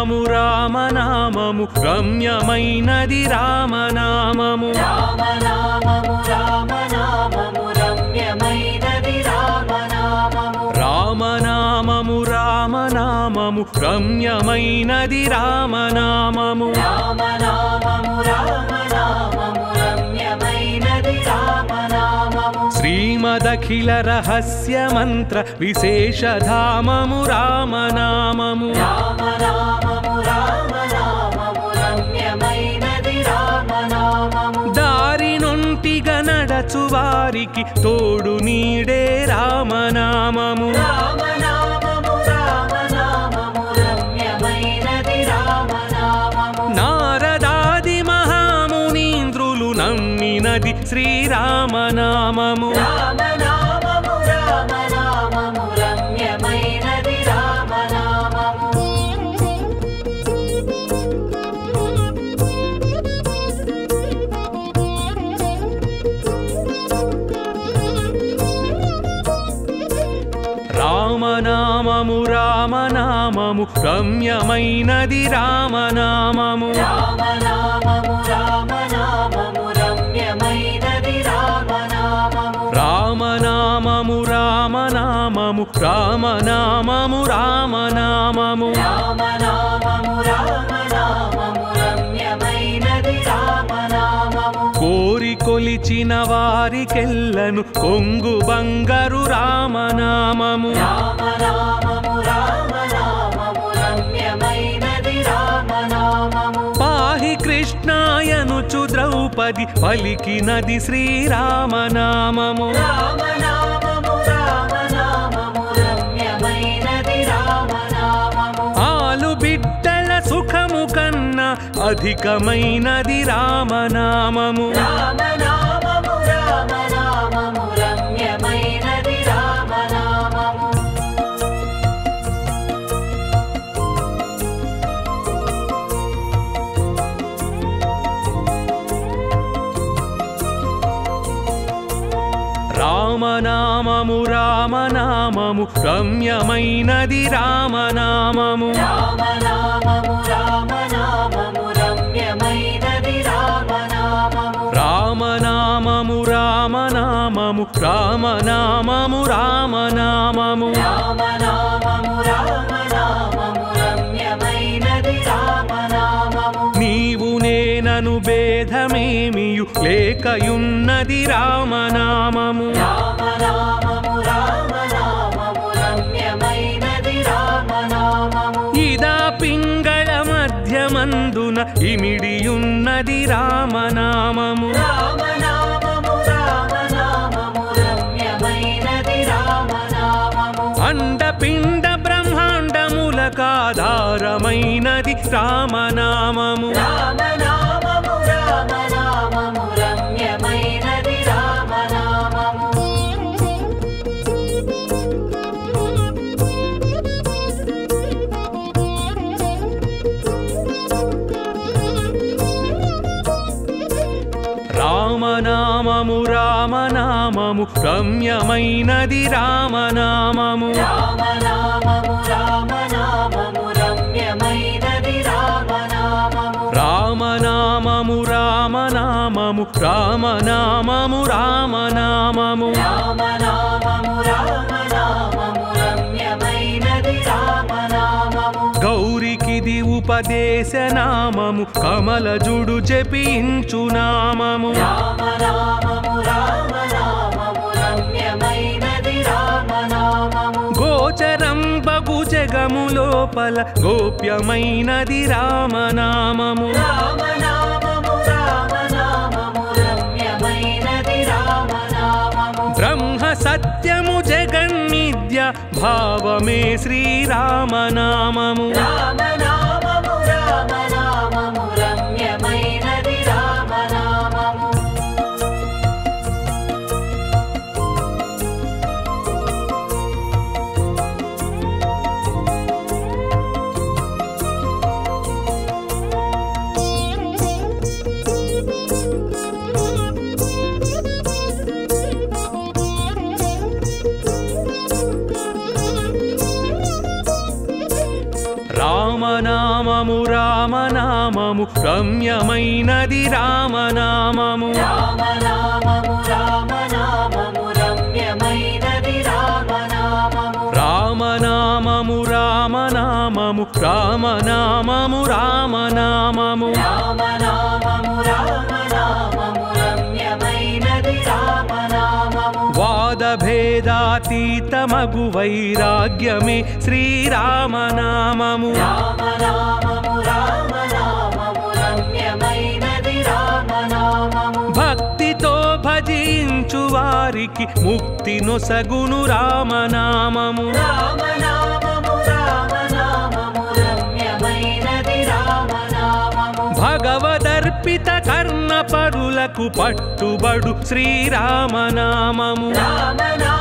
రామనామము రామనామము రమ్యమైనది రామనామము. రామనామము రామనామము రమ్యమైనది రామనామము. రామనామము రామనామము రమ్యమైనది రామనామము. రామనామము రామనామము రమ్యమైనది రామనామము. శ్రీమదఖిల రహస్య మంత్ర విశేషధామము రామనామము. రామనామము నొంటిగా నడచు వారికి తోడు నీడే రామనామము. నారదాది మహామునీంద్రులు నమ్మినది శ్రీరామనామము. రామనామము రామనామము రమ్యమైనది రామనామము. రామనామము రామనామము రమ్యమైనది రామనామము. రామనామము రామనామము రామనామము రామనామము. రామనామము రామనామము రమ్యమైనది రామనామము. కోరి కొలిచిన వారికెల్లను కొంగు బంగారు రామనామము. రామనామము ద్రౌపది పలికినది శ్రీరామనామము. ఆలు బిడ్డల సుఖము కన్నా అధికమైనది రామనామము. రామనామము రామనామము రామనామము రమ్యమైనది రామనామము. రామనామము రామనామము రమ్యమైనది రామనామము. రామనామము నీవు నేనను భేదమేమియు లేకయున్నది రామనామము. రామనామము ఇమిడియున్నది రామనామము. రామనామము రామనామము రమ్యమైనది రామనామము. అండపిండ రామనామము రమ్యమైనది రామనామము. రామనామము రామనామము రమ్యమైనది రామనామము. రామనామము రామనామము రామనామము రామనామము. రామనామము రామనామము రమ్యమైనది రామనామము. గౌరికిది ఉపదేశనామము కమలజుడు జపించు నామము. రామనామము రామనామము. రమ్యమైనది జగము లోపల గోప్యమైనది రామనామము. బ్రహ్మ సత్యము జగన్మిథ్య విద్య భావమే శ్రీరామనామము. రామనామము రామనామము రమ్యమైనది రామనామము రామనామము రామనామము రమ్యమైనది రామనామము రామనామము రామనామము రామనామము రామనామము రామనామము రామనామము రమ్యమైనది రామనామము వాదభేదాతీతమగు వైరాగ్యమే శ్రీరామనామము రామనామము వారికి ముక్తి నొసగును రామనామము. భగవదర్పిత కర్ణ పరులకు పట్టుబడు శ్రీరామనామము. రామనామము.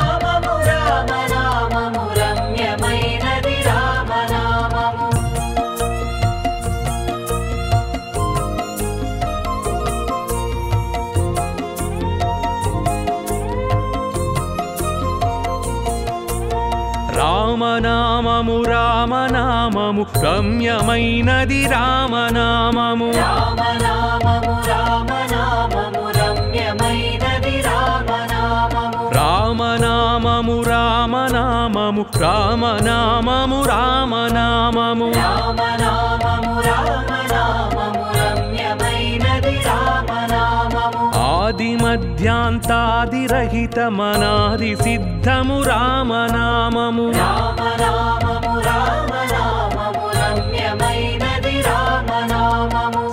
రామనామము రమ్యమైనది రామనామము. రామనామము రామనామము రమ్యమైనది రామనామము. రామనామము రామనామము రామనామము రామనామము. రామనామము రామనామము రమ్యమైనది రామనామము. ఆది మధ్యాంతాదిరహిత మనాది సిద్ధము రామనామము. రామనామము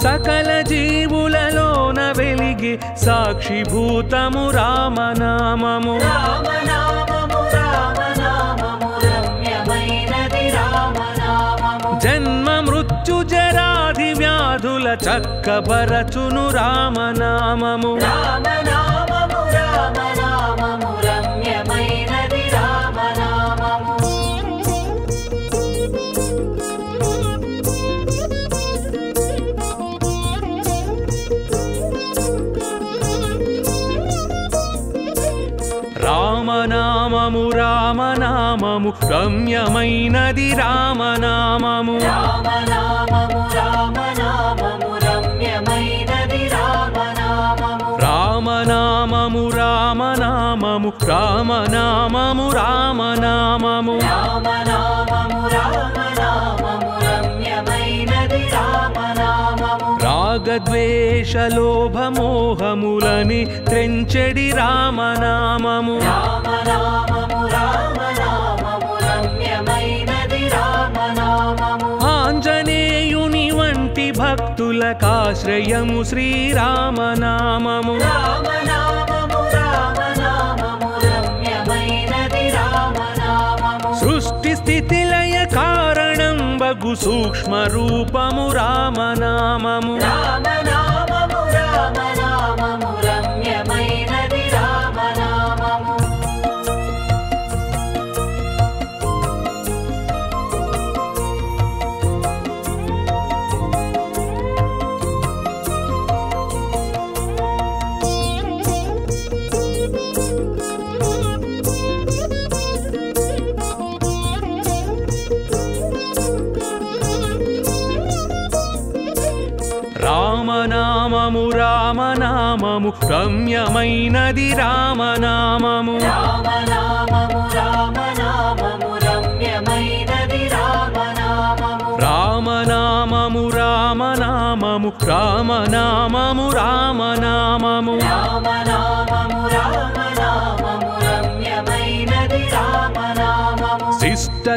సకల జీవులలోన వెలిగి సాక్షిభూతము రామనామము. జన్మ మృత్యు జరాది వ్యాధుల చక్కబరచును రామనామము. రామనామము రామనామము రమ్యమైనది రామనామము. రామనామము రామనామము రమ్యమైనది రామనామము. రామనామము రామనామము రామనామము రామనామము. రామనామము రామనామము రమ్యమైనది రామనామము. రాగద్వేషలోభమోహములని త్రెంచెడి రామనామము. రామనామము రామనామము భక్తులకాశ్రయము శ్రీరామనామము రామనామము రామనామము రమ్యమైనది రామనామము సృష్టి స్థితి లయ కారణం బగు సూక్ష్మ రూపము రామనామము రామనామము రామనామము రామనామము రమ్యమైనది రామనామము. రామనామము రామనామము రామనామము. రామనామము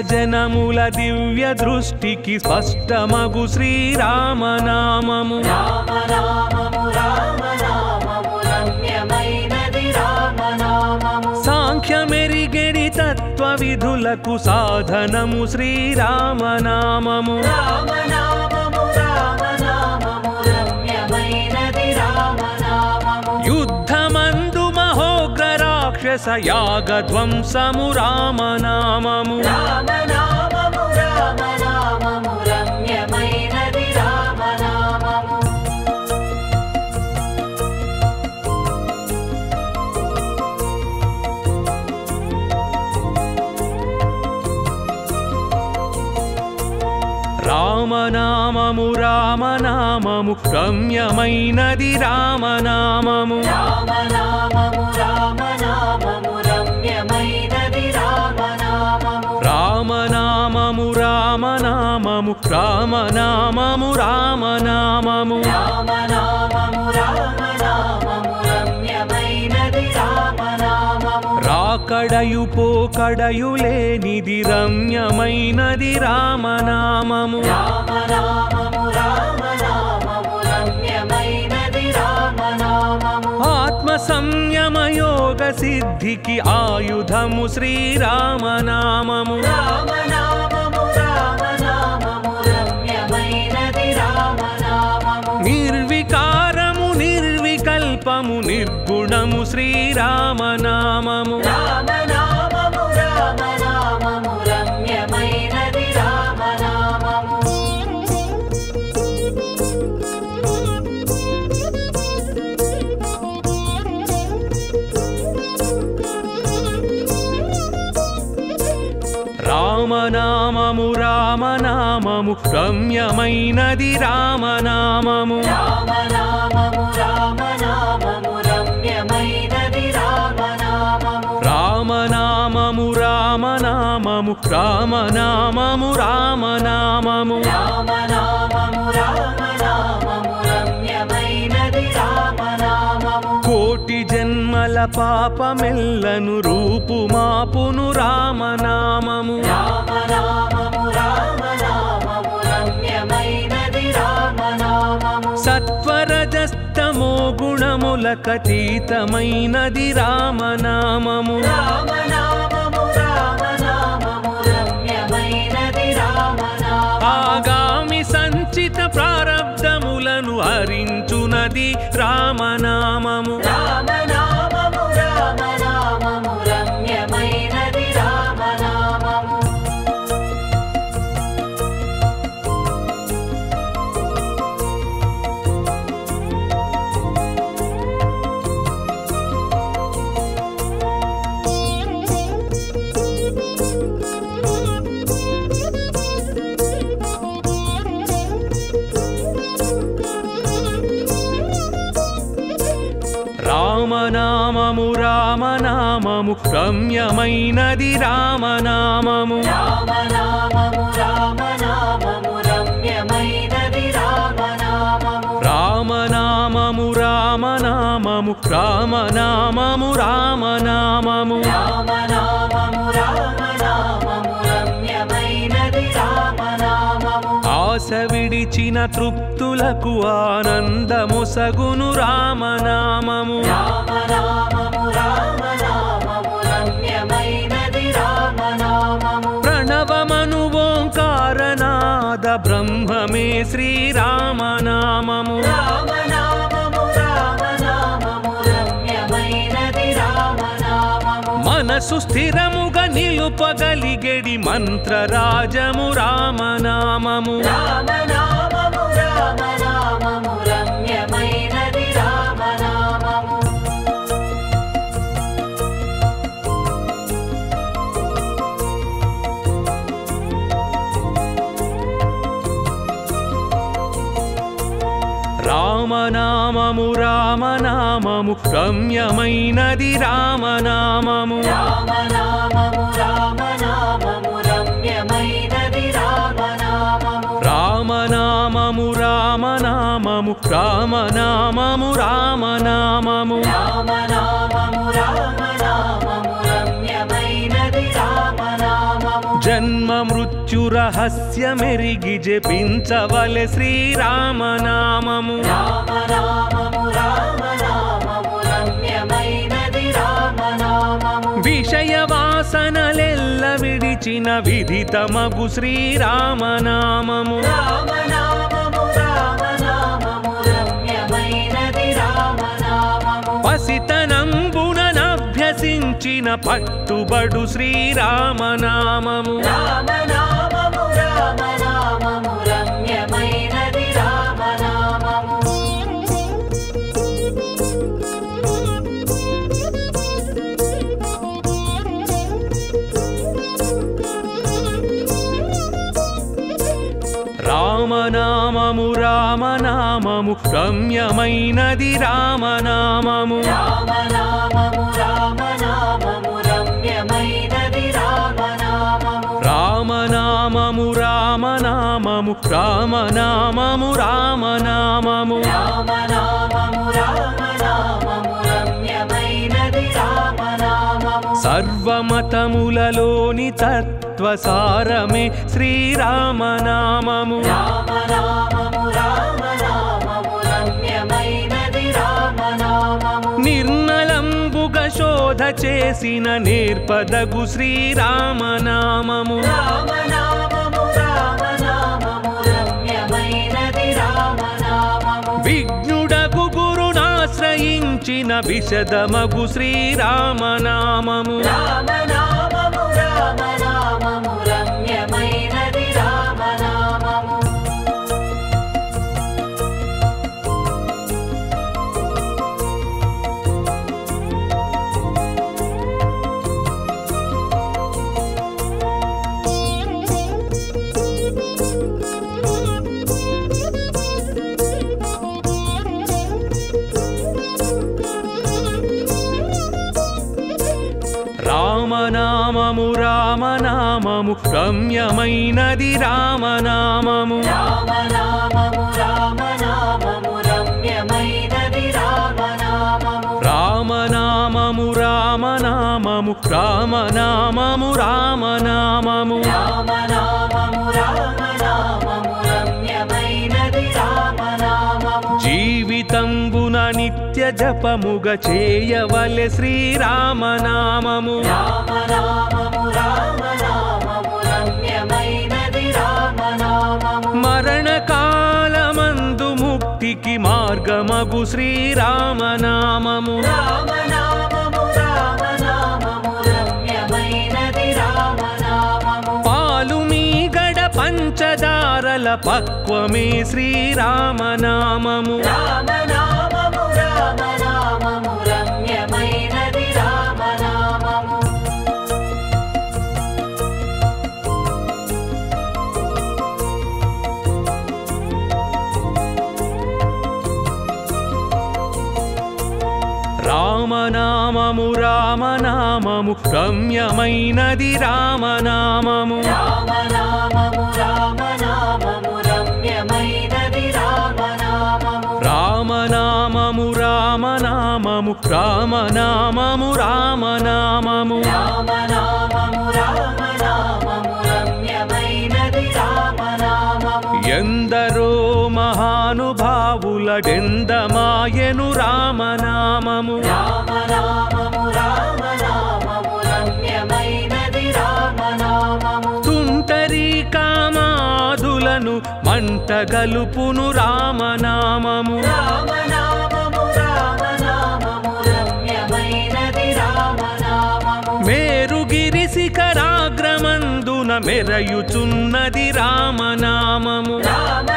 జనముల దివ్య దృష్టికి స్పష్టమగు శ్రీరామనామము. రామనామము రామనామము రమ్యమైనది సాంఖ్యమెరిగెడి తత్వ విధులకు సాధనము శ్రీరామనామము రామనామము రామనామము రమ్యమైనది రామనామము యుద్ధమందు మహోగ్ర రాక్షస యాగధ్వంసము రామనామము రామనామము రామనామము రామనామము రమ్యమైనది రామనామము. రామనామము రామనామము రమ్యమైనది రామనామము. రామనామము రామనామము రామనామము రామనామము. రామనామము రాకడయు పోకడయు లేనిది రమ్యమైనది రామనామము. ఆత్మ సంయమ యోగ సిద్ధికి ఆయుధము శ్రీరామనామము. నిర్వికారము నిర్వికల్పము నిర్గుణము శ్రీరామనామము. రామనామము రమ్యమైనది రామనామము. రామనామము రామనామము రమ్యమైనది రామనామము. రామనామము రామనామము రామనామము రామనామము. రామనామము రామనామము రమ్యమైనది రామనామము. కోటి జన్మల పాపమెల్లను రూపుమాపును రామనామము. రామనామము రామనామము సత్వరజస్తమో గుణములకతీతమైనది రామనామము. ఆగామి సంచిత ప్రారబ్ధములను హరించునది రామనామము. రామనామము రామనామము రమ్యమైనది రామనామము. రామనామము రామనామము రామనామము. రామనామము. ఆశ విడిచిన తృప్తులకు ఆనందము సగును రామనామము. రామనామము రామనామము బ్రహ్మమే శ్రీరామనామము. మనసు స్థిరముగా నిలుపగలిగెడి మంత్రరాజము రామనామము. రామనామము రామనామము రామనామము రామనామము రమ్యమైనది రామనామము. రామనామము రామనామము రమ్యమైనది రామనామము. రామనామము రామనామము రామనామము రామనామము. రామనామము రామనామము జన్మ మృత్యు రహస్యమెరిగి జపించవలె శ్రీరామనామము. విషయవాస వాసనలెల్ల విడిచిన విదితమగు శ్రీరామనామము. రామనామము పసితనంబుననభ్యసించిన పట్టుబడు శ్రీరామనామము. రామనామము రామనామము రమ్యమైనది రామనామము. రామనామము రామనామము రమ్యమైనది రామనామము. రామనామము రామనామము రామనామము రామనామము రామనామము. సర్వమతములలోని తత్వసారమే శ్రీరామనామము. నిర్మలంబుగ శోధ చేసిన నేర్పదగు శ్రీరామనామము. రామనామము రామనామము గురునాశ్రయించిన విశదమగు శ్రీరామనామము రామనామము రామనామము. రామనామము రమ్యమైనది రామనామము. రామనామము రామనామము రామనామము. రామనామము. జీవితంబున నిత్య జపముగ చేయవలె శ్రీరామనామము. రామనామము రామనామము మరణకాలమందు ముక్తికి మార్గమగు శ్రీరామనామము. పాలు మీ గడ పంచదారల పక్వమే శ్రీరామనామము. రామనామము రామనామము రమ్యమైనది రామనామము. రామనామము రామనామము రామనామము. రామనామము ఎందరో మహానుభావులడెందమాయను రామనామము. రామనామము రామనామము. రామనామము రామనామము రమ్యమైనది రామనామము. మేరుగిరి శిఖరాగ్రమందున మెరయుచున్నది రామనామము. రామనామము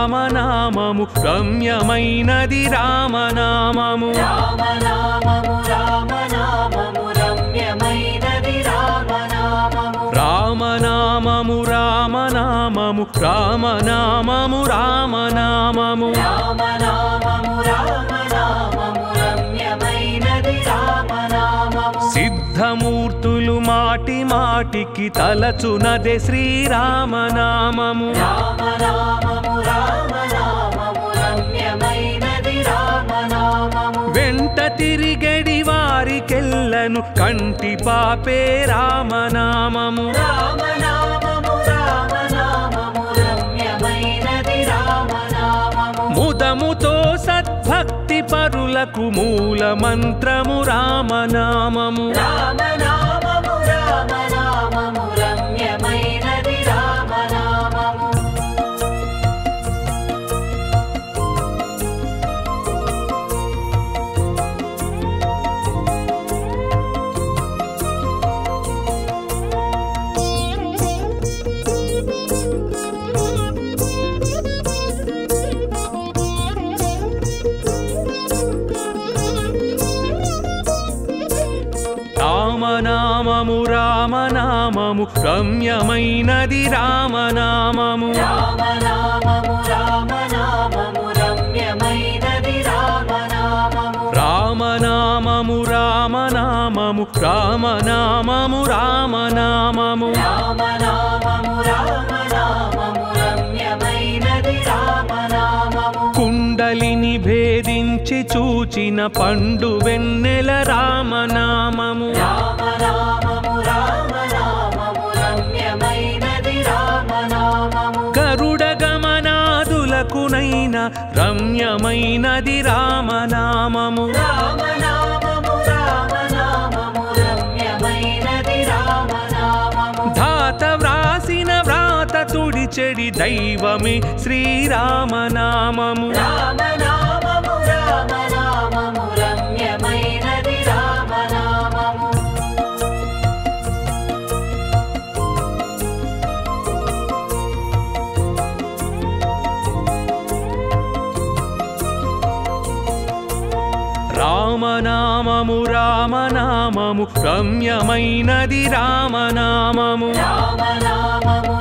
రామనామము రమ్యమైనది రామనామము. రామనామము రామనామము రమ్యమైనది రామనామము. రామనామము రామనామము రామనామము రామనామము. రామనామము రామనామము సిద్ధమూర్తులు మాటి మాటికి తలచునదే శ్రీరామనామము. వెంట తిరిగి వారికెల్లను కంటి పాపే రామనామము. ముదముతో పరులకు మూల మంత్రము రామనామము రామనామము రామనామము. రామ రామనామము రమ్యమైనది రామనామము. రామనామము రామనామము రామనామము. రామనామము కుండలిని భేదించి చూచిన పండు వెన్నెల రామనామము. రామనామము రమ్యమైనది రామనామము. ధాత వ్రాసిన వ్రాత తుడిచెడి దైవమే శ్రీరామనామము. రామనామము రామనామము రామనామము రమ్యమైనది రామనామము. రామనామము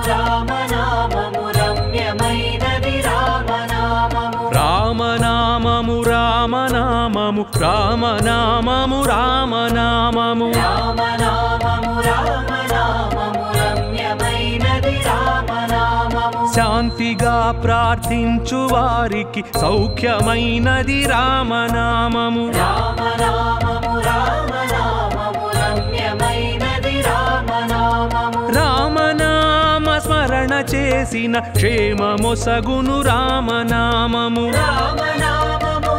రామనామము రామనామము. రామనామము రామనామము రామనామము ప్రార్థించు వారికి సౌఖ్యమైనది రామనామము. రామనామ స్మరణ చేసిన క్షేమమొసగును రామనామము. రామనామము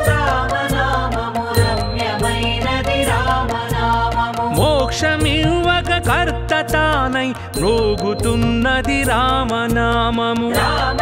మోక్షమివ్వక కర్త తానై మ్రోగుతున్నది రామనామము. రామనామము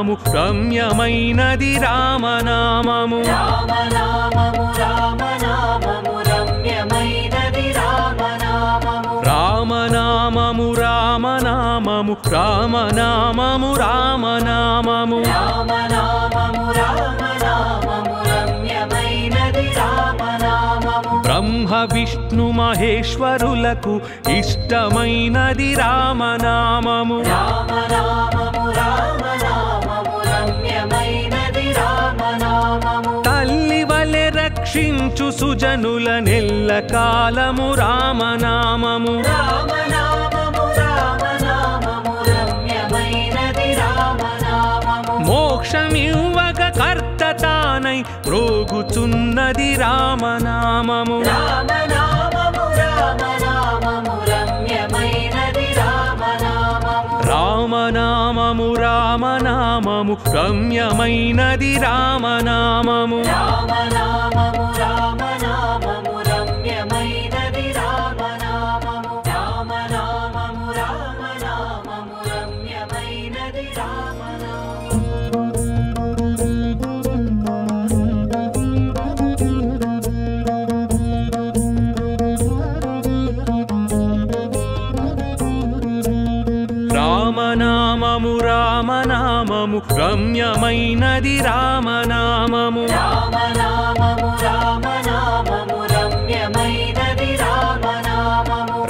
రామనామము రమ్యమైనది రామనామము. రామనామము రామనామము రమ్యమైనది రామనామము. రామనామము రామనామము రామనామము రామనామము. రామనామము రామనామము రమ్యమైనది రామనామము. బ్రహ్మ విష్ణు మహేశ్వరులకు ఇష్టమైనది రామనామము. రామనామము రామనామము రక్షించు సుజనుల నెల్ల కాలము రామనామము. మోక్షమివ్వక కర్త తానై రోగుచున్నది రామనామము. రామనామము రామనామము రామనామము రమ్యమైనది రామనామము. రామనామము రామనామము రమ్యమైనది రామనామము. రామనామము రామనామము రమ్యమైనది రామనామము. రామనామము రమ్యమైనది రామనామము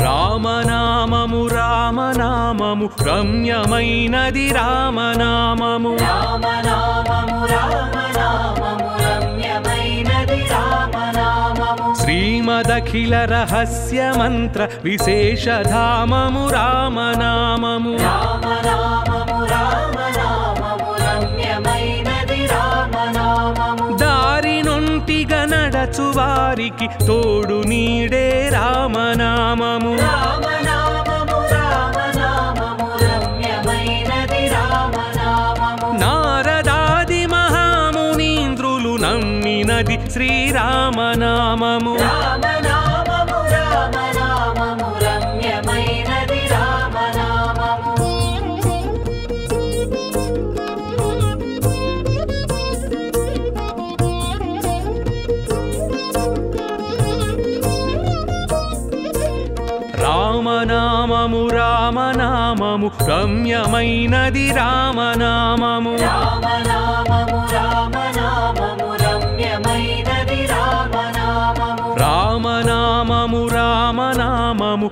రామనామము రామనామము రమ్యమైనది రామనామము శ్రీమదఖిల श्रीमदखिल रहस्यमन्त्र विशेषधाममु రామనామము नाम నడచు వారికి తోడు నీడే రామనామము. నారదాది మహామునీంద్రులు నమ్మినది శ్రీరామనామము. రామ రామనామము రమ్యమైనది రామనామము. రామనామము రామనామము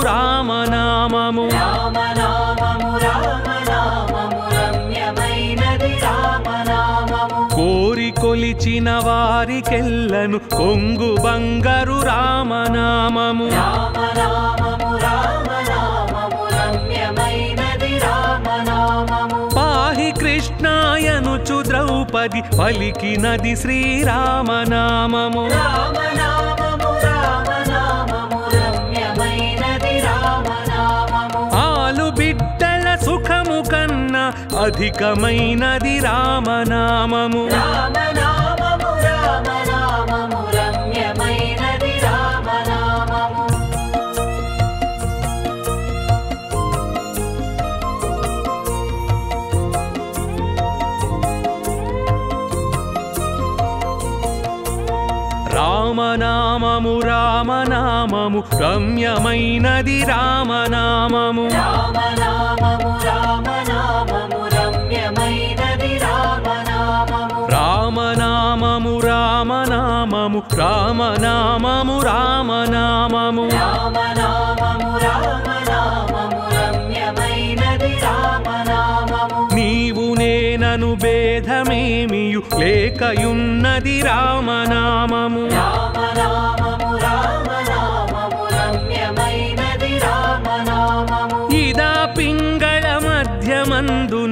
రామనామము. రామనామము కోరి కొలిచిన వారికెల్లను కొంగు బంగారు రామనామము. రామ కృష్ణాయనుచు ద్రౌపది పలికినది శ్రీరామనామము. ఆలు బిడ్డల సుఖము కన్నా అధికమైనది రామనామము. రామ రామనామము రమ్యమైనది రామనామము. రామనామము రామనామము రామనామము. రామనామము. నీవు నేనను భేదమేమియు లేకయున్నది రామనామము. రామ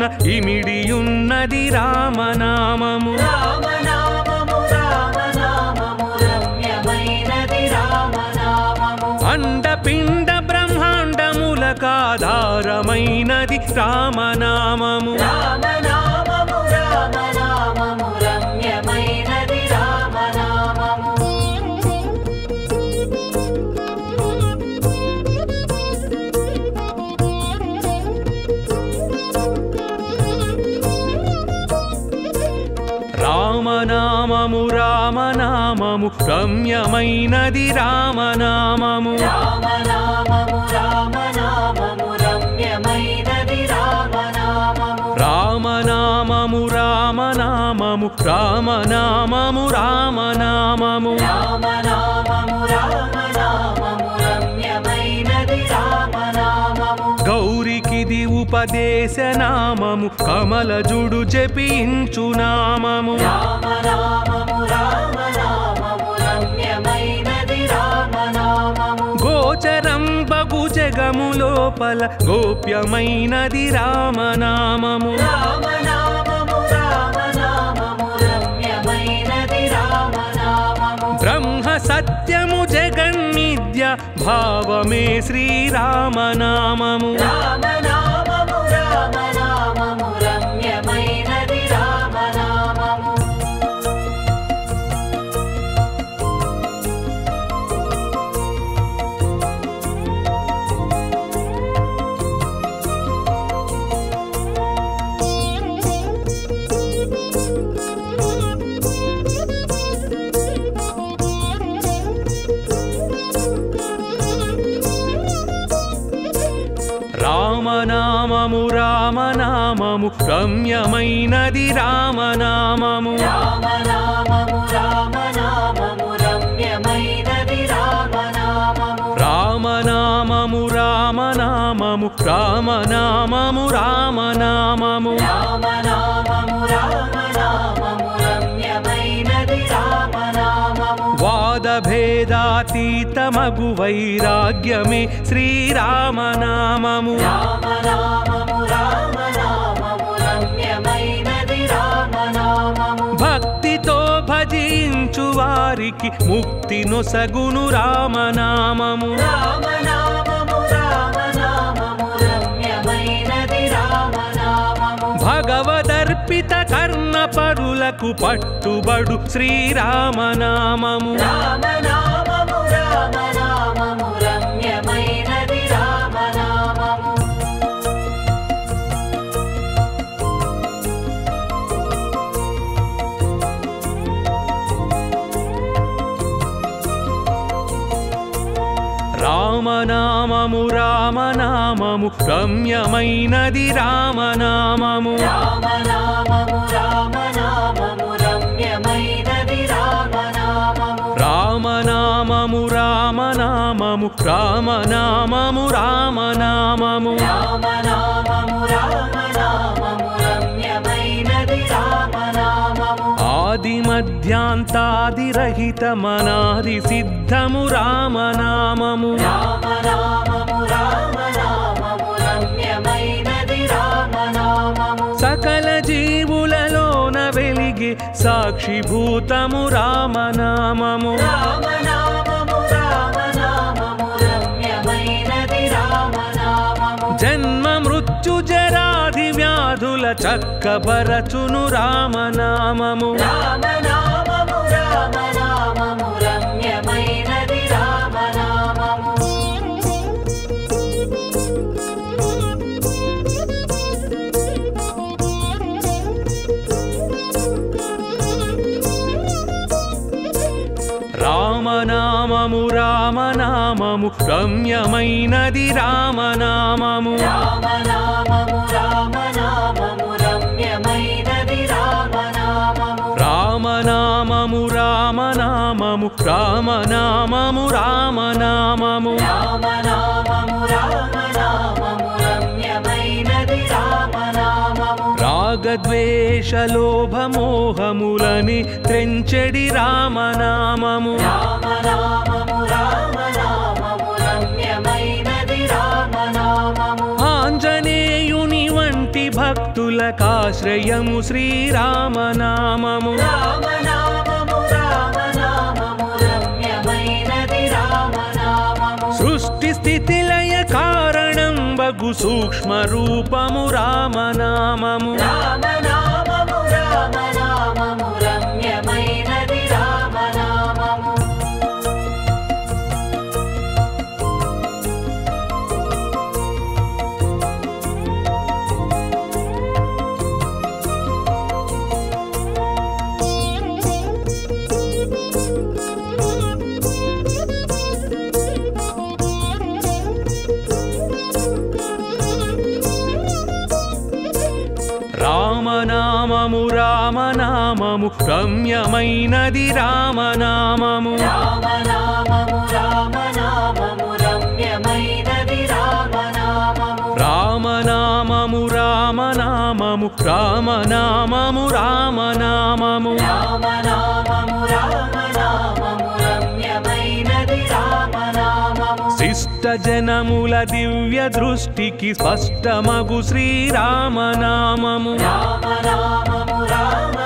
మధ్యమందున ఇమిడియున్నది రామనామము. రామ నామము రామ నామము రమ్యమైనది రామ నామము అండపిండ బ్రహ్మాండములకాధారమైనది రామనామము. రామ రమ్యమైనది రామనామము. రామనామము రామనామము రామనామము. రామనామము గౌరికిది ఉపదేశనామము కమలజుడు జపించు నామము. రామ నామము రామ గోచరం బగు జగము లోపల గోప్యమైనది రామనామము. బ్రహ్మ సత్యము జగన్నిద్య భావమే శ్రీరామనామము. రామ రామనామము రమ్యమైనది రామనామము రామ నామము రామ నామము రమ్యమైనది రామ నామము రామనామము రామనామము రామనామము రామనామము రామ నామము రామ నామము భజించు వారికి ముక్తి నొసగును రామనామము. భగవదర్పిత కర్ణ పరులకు పట్టుబడు శ్రీరామనామము. రామనామము రామనామము. రామనామము రామనామము రమ్యమైనది రామనామము. రామనామము రామనామము రామనామము రామనామము. రామనామము. మధ్యాంతాదిరహిత మనాది సిద్ధము రామనామము. సకల జీవులలోన వెలిగి సాక్షిభూతము రామనామము జన్మ మృత్యు జరా వ్యాధుల చక్కబరచును రామనామము. రామనామము రామ రామనామము రామనామము రమ్యమైనది రామనామము. రామనామము రామనామము రామనామము రామనామము. రామనామము రామనామము రాగద్వేషలోభమోహములని త్రెంచెడి రామనామము. ఆంజనేయుని వంటి భక్తులకాశ్రయము శ్రీరామనామము. సృష్టి స్థితి कारणं वघुसूक्ष्मरूपमु रामनामम्। రమ్యమైనది రామనామము. రామనామము రామనామము రామనామము. రామనామము జనముల దివ్య దృష్టికి స్పష్టమగు శ్రీరామనామము. రామనామము రామనామము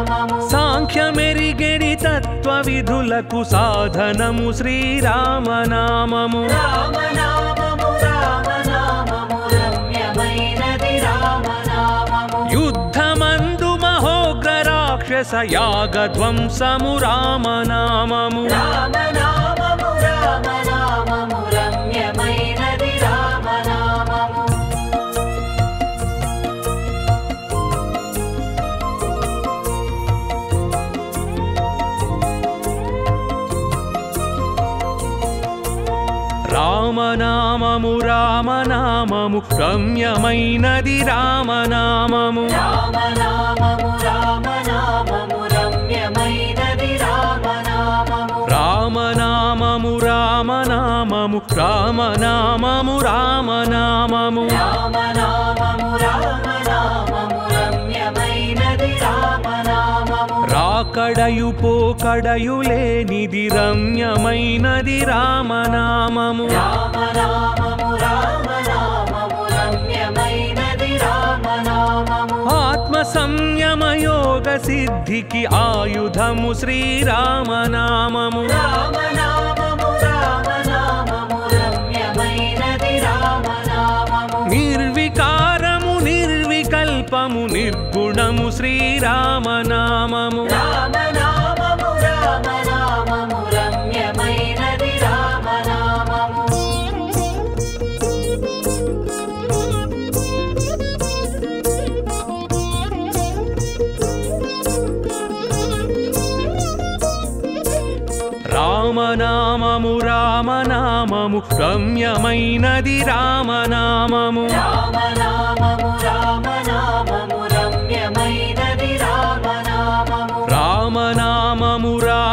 రామనామము సాంఖ్యమెరిగెడి తత్వ విధులకు సాధనము శ్రీరామనామము రామనామము రామనామము రమ్యమైనది రామనామము యుద్ధమందు మహోగ్ర రాక్షస యాగధ్వంసము రామనామము రామనామము రామనామము రామనామము రమ్యమైనది రామనామము. రామనామము రామనామము రామనామము రామనామము. రామనామము. రాకడయు పోకడయు లేనిది రమ్యమైనది రామనామము. ఆత్మ సంయమ యోగ సిద్ధికి ఆయుధము శ్రీరామనామము. రామనామము రామనామము. నిర్గుణము శ్రీరామనామము. రామనామము రామనామము రమ్యమైనది రామనామము. రామనామము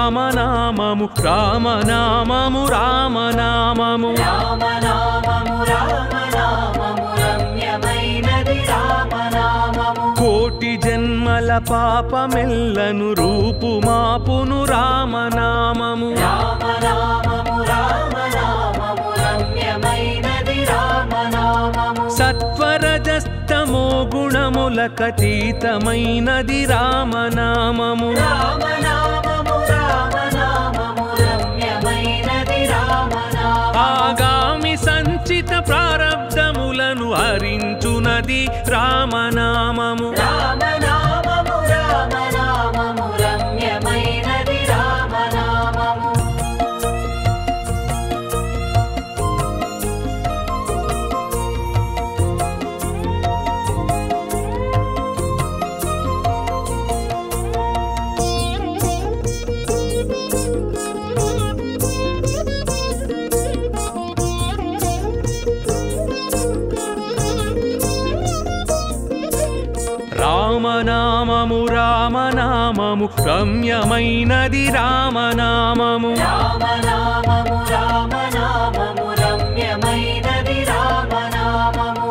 రామనామము రామనామము రామనామము. కోటి జన్మల పాపమెల్లను రూపుమాపును రామనామము. రామనామము సత్వరజస్తమో గుణములకతీతమైనది రామనామము. రామనామము ప్రారంధములను ప్రారబ్ధములను హరించునది రామనామము. రామనామము రమ్యమైనది రామనామము.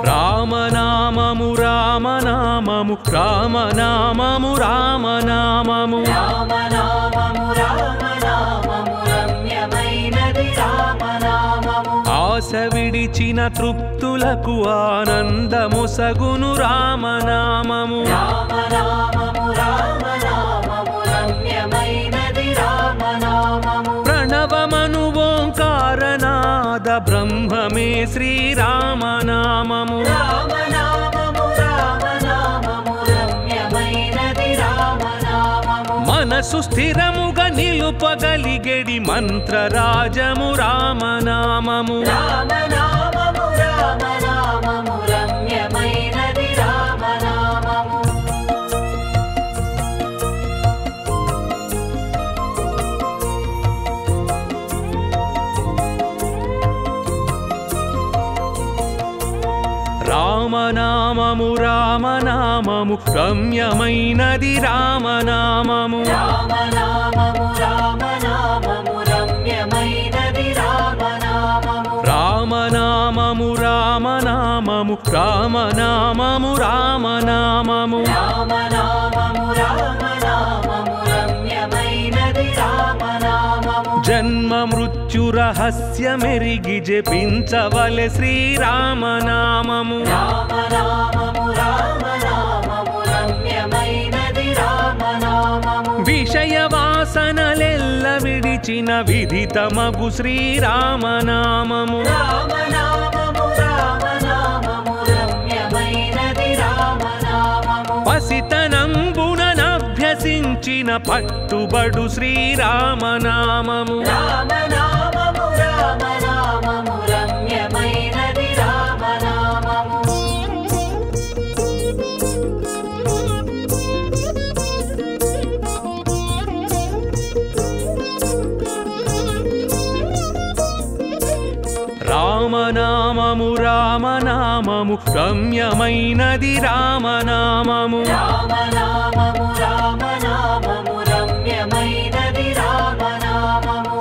రామనామము రామనామము రామనామము. రామనామము. ఆశ విడిచిన తృప్తులకు ఆనందము సగును రామనామము. రామనామము ఓంకారనాద బ్రహ్మమే శ్రీరామనామము మనసు స్థిరముగా నిలుపగలిగెడి మంత్రరాజము రామనామము రామనామము రామనామము రామనామము రామనామము రమ్యమైనది రామనామము రామనామము రామనామము రమ్యమైనది రామనామము రామనామము రామనామము రామనామము రామనామము రామనామము రామనామము జన్మ మృత్యు రహస్యమెరిగి జపించవలె శ్రీరామనామము. విషయ వాసనలెల్ల విడిచిన విధితమగు శ్రీరామనామము. పసిత రామనామము పట్టుబడు శ్రీరామనామము. రామనామ రామనామము రామనామము రమ్యమైనది రామనామము.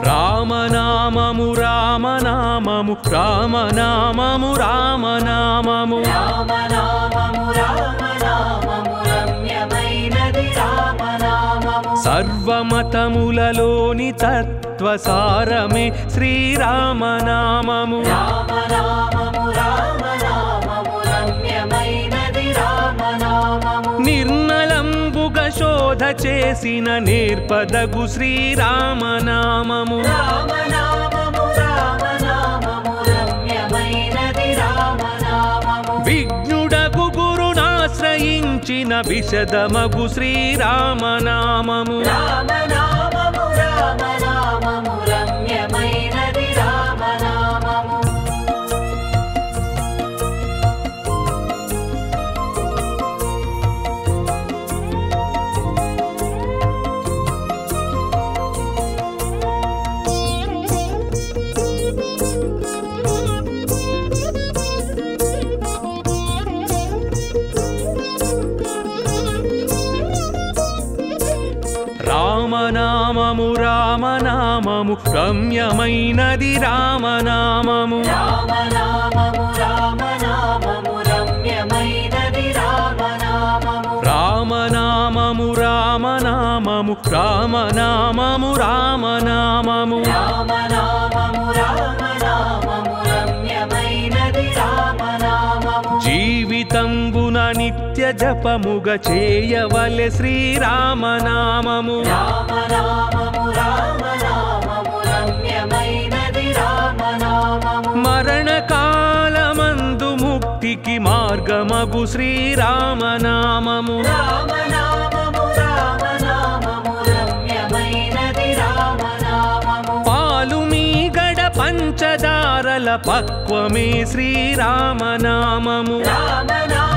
రామనామము రామనామము రామనామము రామనామము. రామనామము రామనామము రమ్యమైనది రామనామము. సర్వమతములలోని తత్వసారమే శ్రీరామనామము. నిర్మలంబుగ శోధ చేసిన నేర్పదగు శ్రీరామనామము. రామనామము రామనామము. గురునాశ్రయించిన విశదమగు శ్రీరామనామము. రామనామము రామనామము రమ్యమైన రమ్యమైనది రామనామము. రామనామము రామనామము రామనామము. రామనామము జీవితంబున నిత్య జపముగ చేయవలె శ్రీరామనామము. రామనామము రామనామము రామనామము మరణకాలమందు ముక్తికి మార్గమగు శ్రీరామనామము పాలు మీగడ పంచదారల పక్వమే శ్రీరామనామము రామనామము రామనామము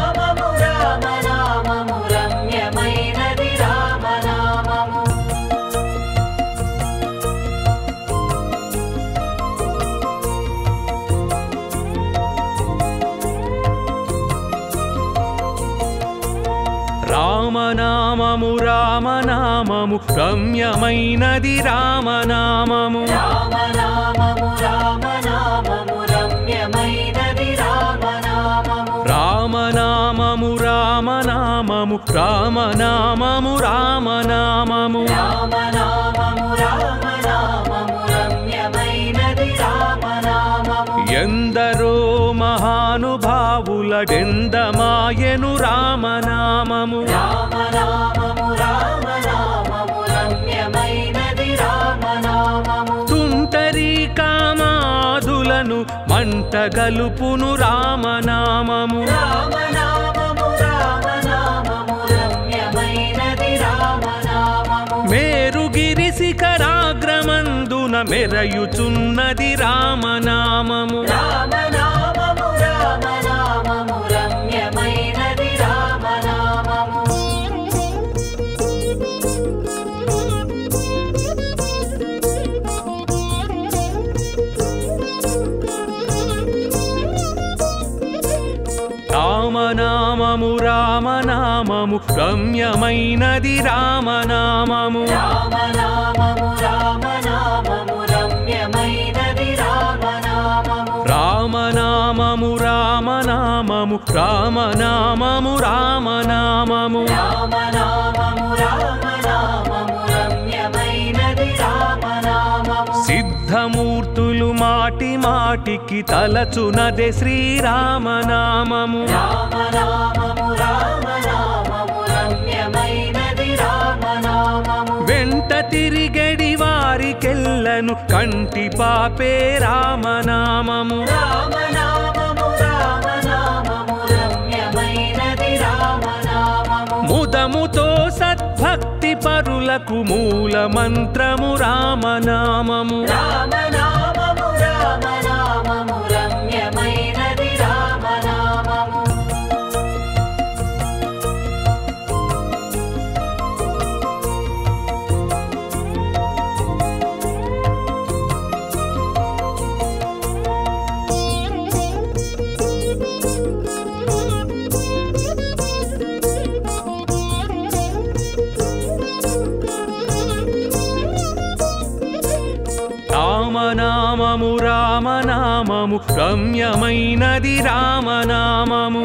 రామనామము రామనామము రమ్యమైనది రామనామము రామనామము రామనామము రమ్యమైనది రామనామము రామనామము రామనామము రామనామము రామనామము రామనామము రామనామము రమ్యమైనది రామనామము ఎందరో మహానుభావులడెందమాయను రామనామము. తుంటరి కామాదులను మంట గలుపును రామనామము. మేరుగిరి శిఖరాగ్రమందున మెరయుచున్నది రామనామము. రామనామము రామనామము రమ్యమైనది రామనామము. రామనామము రామనామము రామనామము. రామనామము సిద్ధమూర్తులు మాటి మాటికి తలచునదే శ్రీరామనామము. రామనామము రామనామము వారికెల్లను కంటి పాపే రామనామము. ముదముతో సద్భక్తి పరులకు మూల మంత్రము రామనామము. రామనామము రమ్యమైనది రామనామము.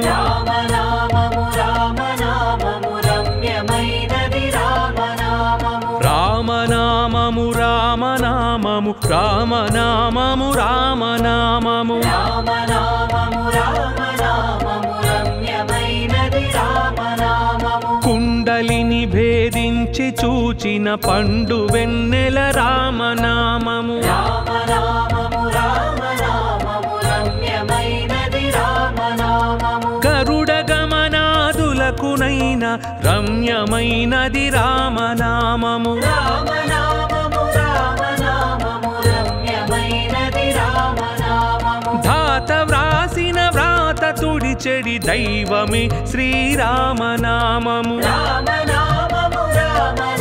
రామనామము రామనామము రామనామము. రామనామము కుండలిని భేదించి చూచిన పండు వెన్నెల రామనామము. రామనామ గమనాదులకునైన రమ్యమైనది రామనామము. ధాత వ్రాసిన వ్రాత తుడిచెడి దైవమే శ్రీరామనామము. రామనామము రామనామము.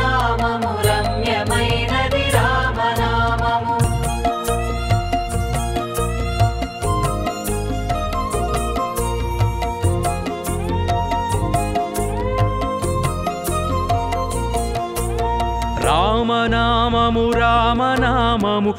రామనామము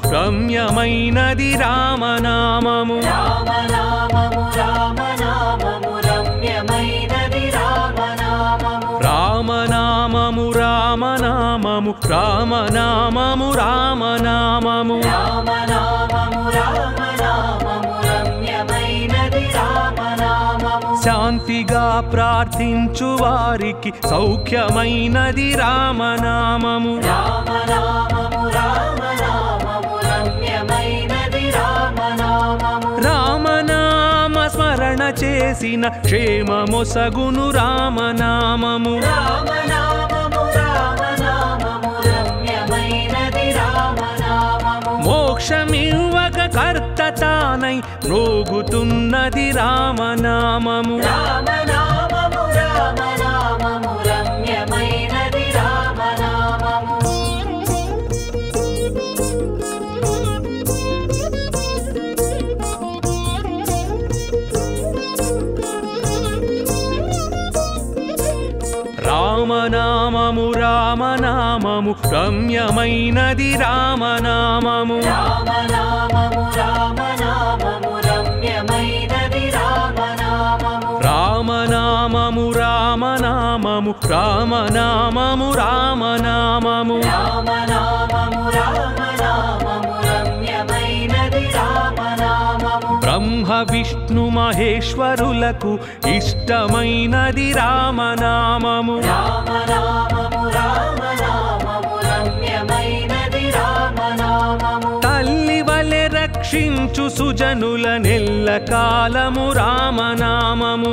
రామనామము రమ్యమైనది రామనామము. రామనామము రామనామము రామనామము. రామనామము. శాంతిగా ప్రార్థించు వారికి సౌఖ్యమైనది రామనామము. రామనామము స్మరణ చేసిన క్షేమమొసగును రామనామము. మోక్షమివ్వక కర్త తానై రోగుతున్నది రామనామము. రామనామము రామనామము. రామనామము రామనామము రమ్యమైనది రామనామము. రామనామము రామనామము రామనామము రామనామము. రామనామము రామనామము బ్రహ్మ విష్ణు మహేశ్వరులకు ఇష్టమైనది రామనామము. తల్లి వలె రక్షించు సుజనుల నెల్ల కాలము రామనామము.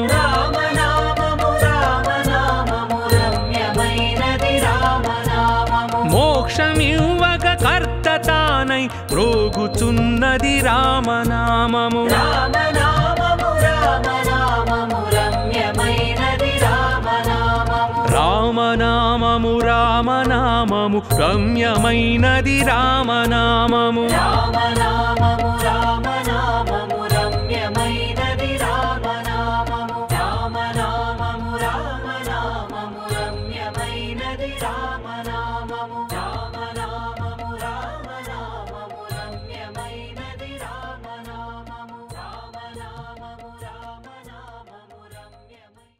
మోక్షమివ్వగ కర్త తానై రోగుచున్నది రామనామము. రామనామము రామనామము రమ్యమైనది రామనామము. రామనామము రామనామము